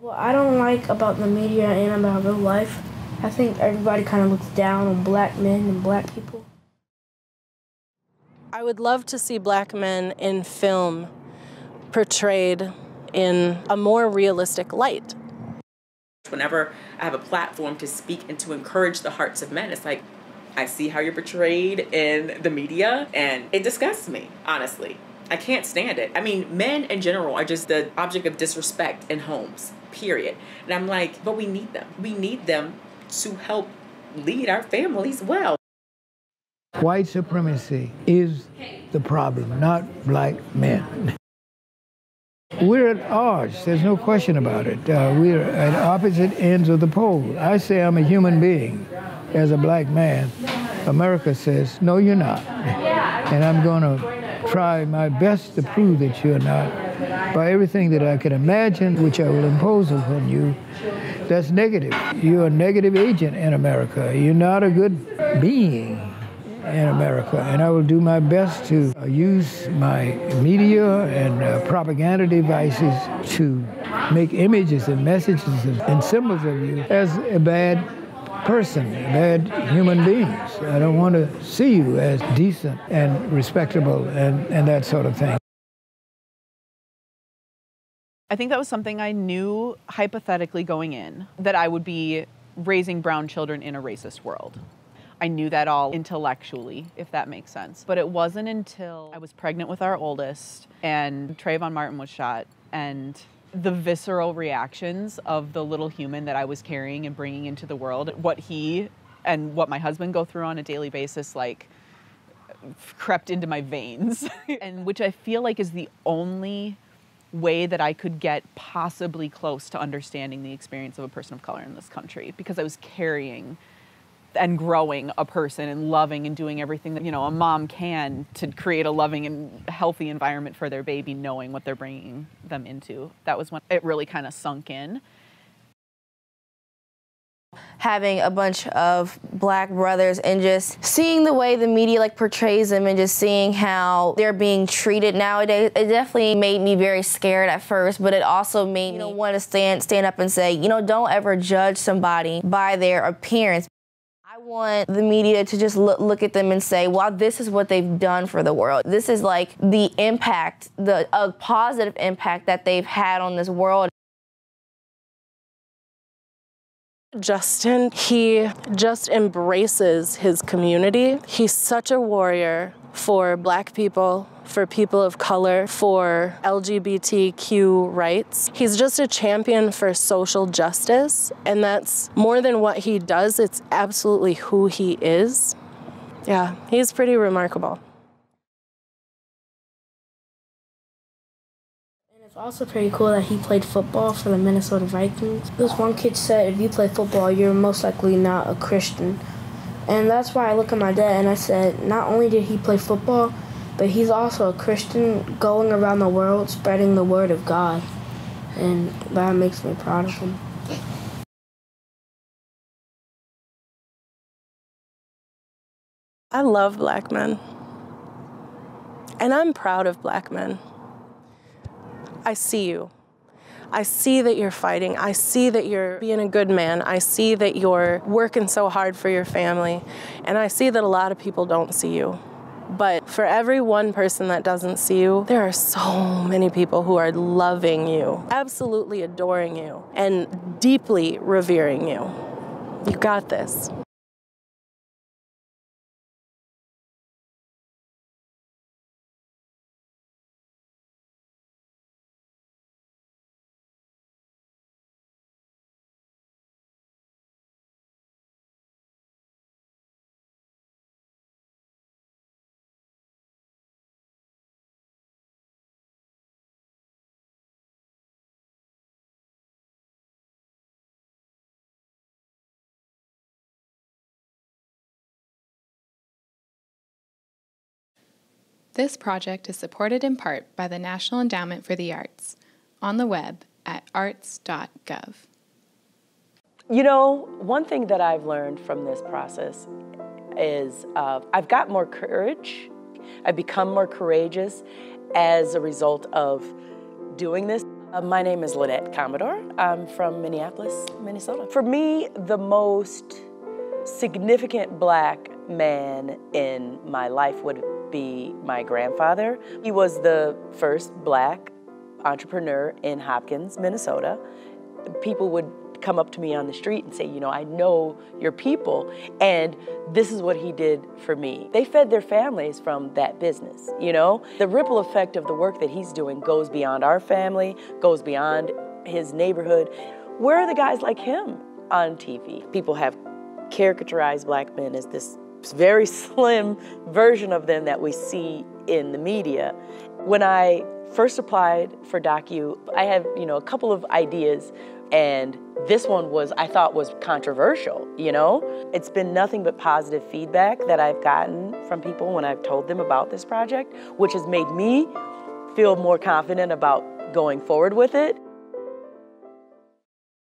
What I don't like about the media and about real life, I think everybody kind of looks down on black men and black people. I would love to see black men in film portrayed in a more realistic light. Whenever I have a platform to speak and to encourage the hearts of men, it's like, I see how you're portrayed in the media, and it disgusts me, honestly. I can't stand it. I mean, men in general are just the object of disrespect in homes, period. And I'm like, but we need them. We need them to help lead our families well. White supremacy is the problem, not black men. We're at odds. There's no question about it. Uh, we're at opposite ends of the pole. I say I'm a human being as a black man. America says, no, you're not. And I'm going to try my best to prove that you're not by everything that I can imagine, which I will impose upon you. That's negative. You're a negative agent in America. You're not a good being in America. And I will do my best to uh, use my media and uh, propaganda devices to make images and messages and symbols of you as a bad person, bad human beings. I don't want to see you as decent and respectable and, and that sort of thing. I think that was something I knew hypothetically going in that I would be raising brown children in a racist world. I knew that all intellectually, if that makes sense. But it wasn't until I was pregnant with our oldest and Trayvon Martin was shot and the visceral reactions of the little human that I was carrying and bringing into the world, what he and what my husband go through on a daily basis, like crept into my veins, and which I feel like is the only way that I could get possibly close to understanding the experience of a person of color in this country because I was carrying and growing a person and loving and doing everything that you know a mom can to create a loving and healthy environment for their baby knowing what they're bringing them into. That was when it really kind of sunk in. Having a bunch of black brothers and just seeing the way the media like portrays them and just seeing how they're being treated nowadays it definitely made me very scared at first but it also made me want to stand stand up and say you know don't ever judge somebody by their appearance I want the media to just look, look at them and say, wow, this is what they've done for the world. This is like the impact, the a positive impact that they've had on this world. Justin, he just embraces his community. He's such a warrior for black people, for people of color, for LGBTQ rights. He's just a champion for social justice, and that's more than what he does, it's absolutely who he is. Yeah, he's pretty remarkable. It's also pretty cool that he played football for the Minnesota Vikings. This one kid said, if you play football, you're most likely not a Christian. And that's why I look at my dad and I said, not only did he play football, but he's also a Christian going around the world spreading the word of God. And that makes me proud of him. I love black men. And I'm proud of black men. I see you. I see that you're fighting. I see that you're being a good man. I see that you're working so hard for your family. And I see that a lot of people don't see you. But for every one person that doesn't see you, there are so many people who are loving you, absolutely adoring you, and deeply revering you. You got this. This project is supported in part by the National Endowment for the Arts on the web at arts.gov. You know, one thing that I've learned from this process is uh, I've got more courage. I've become more courageous as a result of doing this. Uh, my name is Lynette Commodore. I'm from Minneapolis, Minnesota. For me, the most significant black man in my life would be my grandfather. He was the first black entrepreneur in Hopkins, Minnesota. People would come up to me on the street and say, you know, I know your people, and this is what he did for me. They fed their families from that business, you know? The ripple effect of the work that he's doing goes beyond our family, goes beyond his neighborhood. Where are the guys like him on TV? People have caricaturized black men as this very slim version of them that we see in the media. When I first applied for DocU, I had, you know, a couple of ideas and this one was, I thought was controversial, you know? It's been nothing but positive feedback that I've gotten from people when I've told them about this project, which has made me feel more confident about going forward with it.